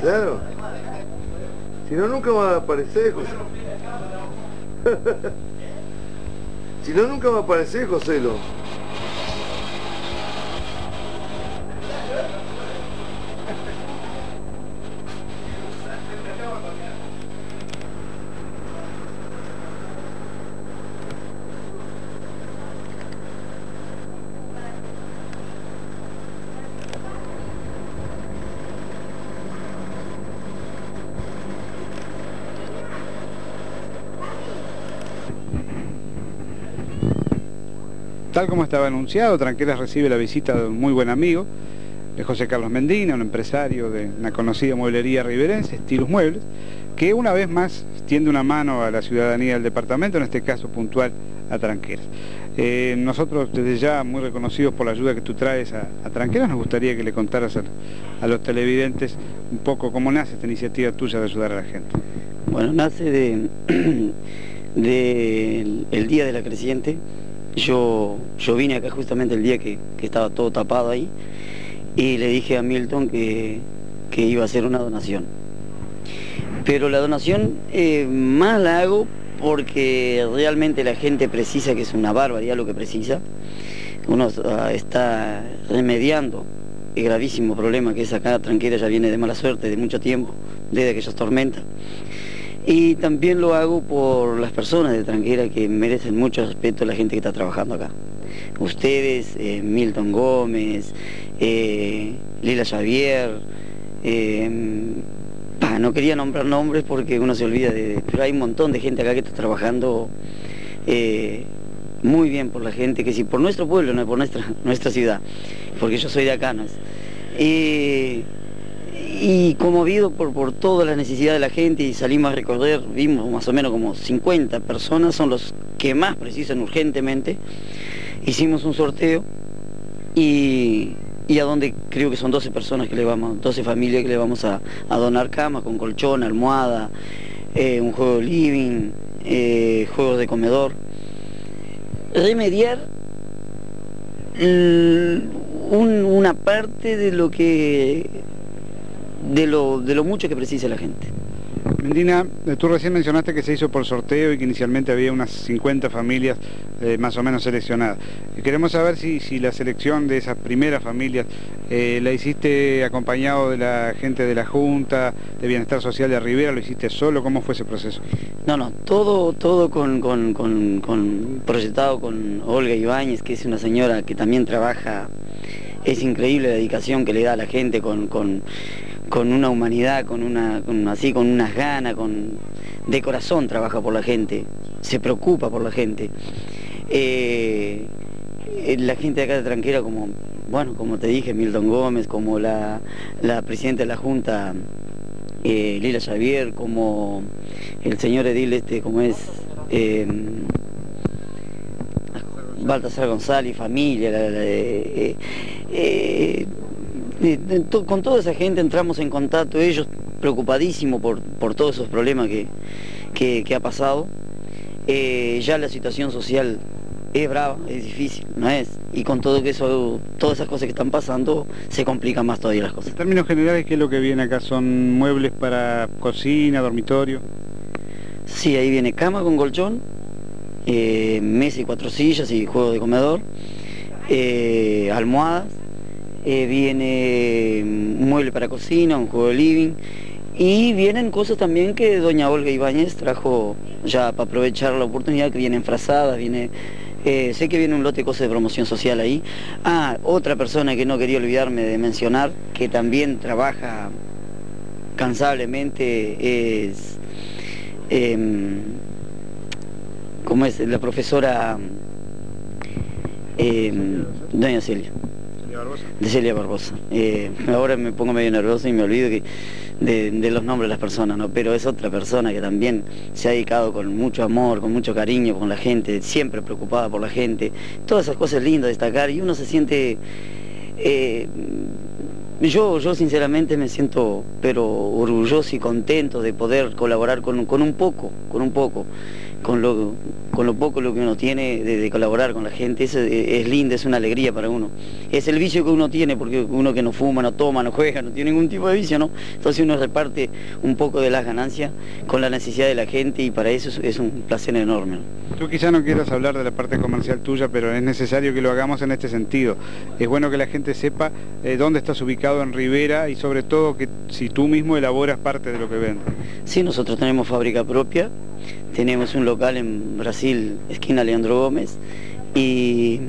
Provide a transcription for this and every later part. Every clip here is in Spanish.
Claro. Si no, nunca va a aparecer, José. si no, nunca va a aparecer, José. Tal como estaba anunciado, Tranqueras recibe la visita de un muy buen amigo, de José Carlos Mendina, un empresario de una conocida mueblería riverense, Estilus Muebles, que una vez más tiende una mano a la ciudadanía del departamento, en este caso puntual a Tranqueras. Eh, nosotros desde ya muy reconocidos por la ayuda que tú traes a, Tranqueras, nos gustaría que le contaras a, los televidentes un poco cómo nace esta iniciativa tuya de ayudar a la gente. Bueno, nace de, el Día de la Creciente, yo, yo vine acá justamente el día que, estaba todo tapado ahí y le dije a Milton que, iba a hacer una donación. Pero la donación eh, más la hago porque realmente la gente precisa, que es una barbaridad lo que precisa. Uno ah, está remediando el gravísimo problema que es acá, tranquila, ya viene de mala suerte, de mucho tiempo, desde aquellas tormentas. Y también lo hago por las personas de Tranquera que merecen mucho respeto, la gente que está trabajando acá. Ustedes, eh, Milton Gómez, eh, Lila Xavier, eh, no quería nombrar nombres porque uno se olvida de... Pero hay un montón de gente acá que está trabajando muy bien por la gente, que sí, por nuestro pueblo, no por nuestra, nuestra ciudad, porque yo soy de acá, ¿no es? Y conmovido por, por toda la necesidad de la gente y salimos a recorrer, vimos más o menos como 50 personas, son los que más precisan urgentemente. Hicimos un sorteo y, a donde creo que son 12 personas que le vamos, 12 familias que le vamos a, donar camas con colchón, almohada, eh, un juego de living, eh, juegos de comedor. Remediar una parte de lo que de lo, de lo mucho que precisa la gente. Mendina, eh, tú recién mencionaste que se hizo por sorteo y que inicialmente había unas 50 familias eh, más o menos seleccionadas. Queremos saber si, si, la selección de esas primeras familias eh, la hiciste acompañado de la gente de la Junta de Bienestar Social de Rivera, lo hiciste solo, ¿cómo fue ese proceso? No, no, todo, todo con, con, con proyectado con Olga Ibáñez, que es una señora que también trabaja, es increíble la dedicación que le da a la gente con con una humanidad, con una, así, con unas ganas, con, de corazón trabaja por la gente, se preocupa por la gente. Eh, eh, la gente de acá de Tranquera, como, bueno, como te dije, Milton Gómez, como la, presidenta de la Junta, eh, Lila Xavier, como el señor Edil, este, como es Baltasar González, familia, con toda esa gente entramos en contacto, ellos preocupadísimos por, por todos esos problemas que, ha pasado. Eh, ya la situación social es brava, es difícil, no es. Y con todo que eso, todas esas cosas que están pasando, se complican más todavía las cosas. En términos generales, ¿qué es lo que viene acá? ¿Son muebles para cocina, dormitorio? Sí, ahí viene cama con colchón, eh, mesa y cuatro sillas y juego de comedor, eh, almohadas, eh, viene un mueble para cocina, un juego de living, y vienen cosas también que doña Olga Ibáñez trajo ya para aprovechar la oportunidad, que vienen frazadas, viene... Eh, sé que viene un lote de cosas de promoción social ahí. Ah, otra persona que no quería olvidarme de mencionar, que también trabaja cansablemente, es... Em, ¿Cómo es? La profesora... Em, doña Celia de Celia Barbosa. Eh, ahora me pongo medio nervioso y me olvido que de, los nombres de las personas, ¿no? pero es otra persona que también se ha dedicado con mucho amor, con mucho cariño con la gente, siempre preocupada por la gente, todas esas cosas lindas de destacar y uno se siente... Eh, yo, yo sinceramente me siento pero orgulloso y contento de poder colaborar con, con un poco, con un poco con lo, con lo poco lo que uno tiene de, colaborar con la gente, eso es, lindo, es una alegría para uno. Es el vicio que uno tiene, porque uno que no fuma, no toma, no juega, no tiene ningún tipo de vicio, ¿no? Entonces uno reparte un poco de las ganancias con la necesidad de la gente y para eso es, un placer enorme. Tú quizá no quieras hablar de la parte comercial tuya, pero es necesario que lo hagamos en este sentido. Es bueno que la gente sepa eh, dónde estás ubicado en Rivera y sobre todo que si tú mismo elaboras parte de lo que vendes. Sí, nosotros tenemos fábrica propia, tenemos un local en Brasil, esquina Leandro Gómez, y,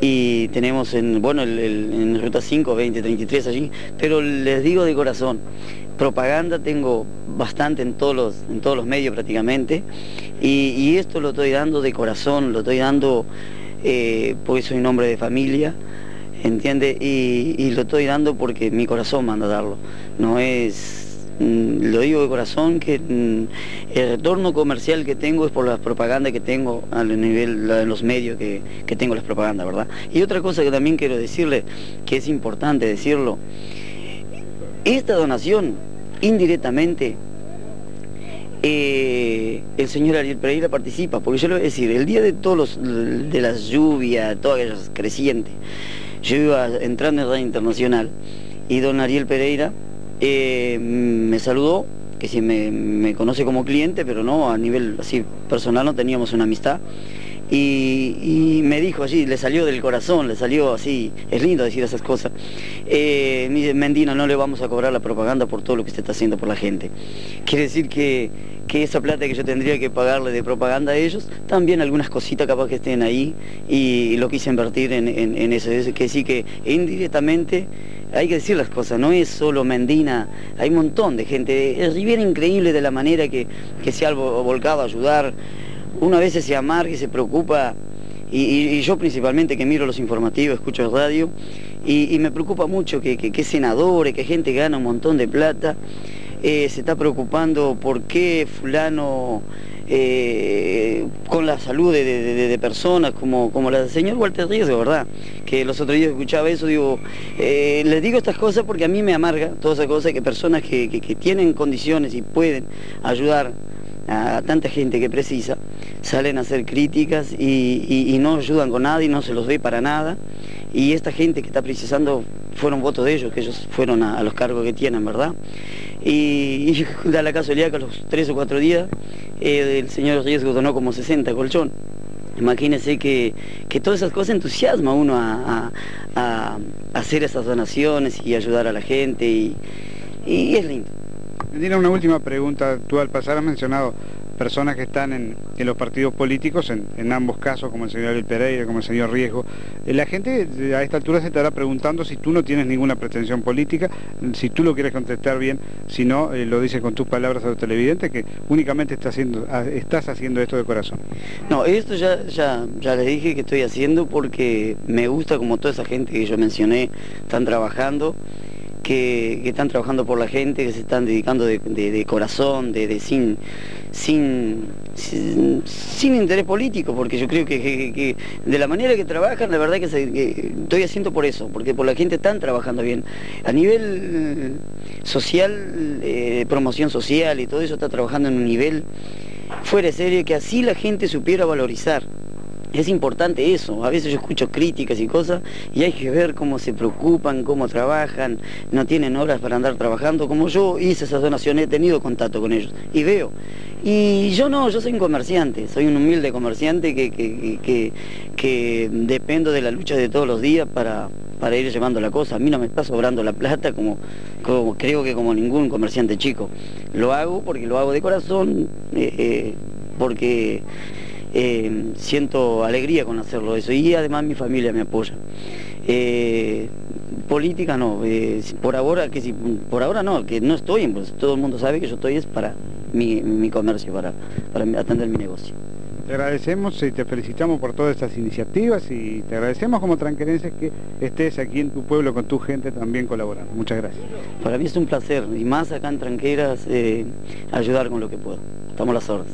y tenemos en, bueno, en Ruta 5, 20, 33 allí, pero les digo de corazón, propaganda tengo bastante en todos los, en todos los medios prácticamente, y, esto lo estoy dando de corazón, lo estoy dando eh, porque soy un hombre de familia, ¿entiende? Y, lo estoy dando porque mi corazón manda a darlo, no es Mm, lo digo de corazón que mm, el retorno comercial que tengo es por la propaganda que tengo a nivel de los medios que, tengo las propagandas, ¿verdad? Y otra cosa que también quiero decirle, que es importante decirlo, esta donación indirectamente eh, el señor Ariel Pereira participa, porque yo le voy a decir, el día de todos los, de las lluvias, todas aquellas crecientes, yo iba entrando en radio internacional y don Ariel Pereira eh, me saludó, que si me, conoce como cliente, pero no, a nivel así personal no teníamos una amistad. Y, me dijo así, le salió del corazón, le salió así, es lindo decir esas cosas. Eh, Mendina, no le vamos a cobrar la propaganda por todo lo que usted está haciendo por la gente. Quiere decir que, esa plata que yo tendría que pagarle de propaganda a ellos, también algunas cositas capaz que estén ahí y, lo quise invertir en, eso. Es que sí que indirectamente hay que decir las cosas, no es solo Mendina, hay un montón de gente. Es Riviera increíble de la manera que, se ha volcado a ayudar. Uno a veces se amarga se preocupa, y, yo principalmente que miro los informativos, escucho radio, y, me preocupa mucho que, que, senadores, que gente gana un montón de plata, eh, se está preocupando por qué fulano eh, con la salud de, personas como, como la del señor Walter Riesgo, ¿verdad? Que los otros días escuchaba eso, digo, eh, les digo estas cosas porque a mí me amarga todas esas cosas que personas que, tienen condiciones y pueden ayudar a tanta gente que precisa, salen a hacer críticas y, no ayudan con nada y no se los ve para nada. Y esta gente que está precisando fueron votos de ellos, que ellos fueron a, los cargos que tienen, ¿verdad? Y, da la casualidad que a los tres o cuatro días eh, el señor Riesgo donó como 60 colchón. Imagínense que, todas esas cosas entusiasma a uno a, hacer esas donaciones y ayudar a la gente y, y es lindo. Tiene una última pregunta. Tú al pasar has mencionado personas que están en, los partidos políticos, en, ambos casos, como el señor Ariel Pereira, como el señor Riesgo. Eh, la gente a esta altura se estará preguntando si tú no tienes ninguna pretensión política, si tú lo quieres contestar bien, si no, eh, lo dices con tus palabras a los televidentes, que únicamente estás haciendo, estás haciendo esto de corazón. No, esto ya, ya, ya les dije que estoy haciendo porque me gusta como toda esa gente que yo mencioné, están trabajando que, están trabajando por la gente, que se están dedicando de, corazón, de, sin, sin, sin, interés político, porque yo creo que, de la manera que trabajan, la verdad que, estoy haciendo por eso, porque por la gente están trabajando bien. A nivel social, eh, promoción social y todo eso está trabajando en un nivel fuera de serie que así la gente supiera valorizar. Es importante eso, a veces yo escucho críticas y cosas y hay que ver cómo se preocupan, cómo trabajan, no tienen horas para andar trabajando, como yo hice esas donaciones, he tenido contacto con ellos y veo. Y yo no, yo soy un comerciante, soy un humilde comerciante que, que, que, dependo de la lucha de todos los días para, para ir llevando la cosa. A mí no me está sobrando la plata como, como creo que como ningún comerciante chico. Lo hago porque lo hago de corazón, eh, eh, porque eh, siento alegría con hacerlo eso y además mi familia me apoya. Eh, política no, eh, por ahora que si, por ahora no, que no estoy, pues todo el mundo sabe que yo estoy es para mi, comercio, para, para atender mi negocio. Te agradecemos y te felicitamos por todas estas iniciativas y te agradecemos como tranquerenses que estés aquí en tu pueblo con tu gente también colaborando. Muchas gracias. Para mí es un placer y más acá en Tranqueras ayudar con lo que puedo. Estamos las órdenes.